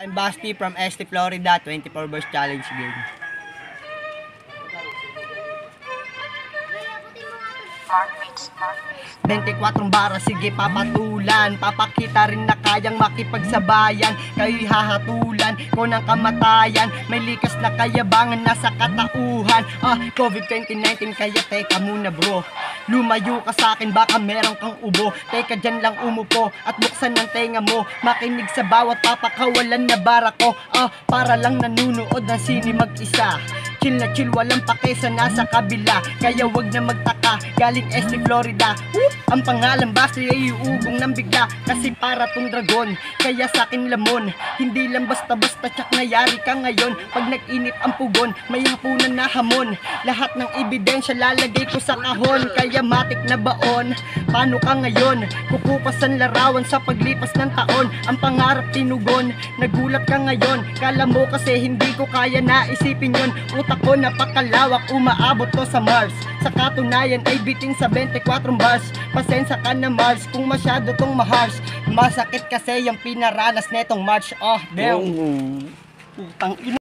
I'm Basti from ST Florida, 24 Burst Challenge Game. 24 bara, sige papatulan. Papakita rin na kayang makipagsabayan. Kayo'y hahatulan ko ng kamatayan. May likas na kayabangan nasa katauhan. Ah, COVID-2019 kaya teka muna bro Lumayo ka sa akin baka meron kang ubo. Teka dyan lang umupo at buksan ng tenga mo. Makinig sa bawat papakawalan na bara ko. Ah, para lang nanunood ng sini mag-isa Chill na chill, walang pake sa nasa kabila. Kaya wag na magtaka, galing ST Florida! Ang pangalan basta ay uugong ng bigla. Kasi para tong dragon, kaya sa akin lamon. Hindi lang basta-basta tsak nayari ka ngayon. Pag nag-init ang pugon, may hapunan na hamon. Lahat ng ebidensya lalagay ko sa kahon. Kaya matik na baon, paano ka ngayon? Kukupas ang larawan sa paglipas ng taon. Ang pangarap tinugon, nagulat ka ngayon. Kala mo kasi hindi ko kaya na isipin yun. Utak ko napakalawak, umaabot to sa Mars Sa katunayan ay biting sa 24 bars. Pasensya ka na Mars kung masyado tong mahars. Masakit kasi yung pinaranas netong March. Oh, damn. Putang ina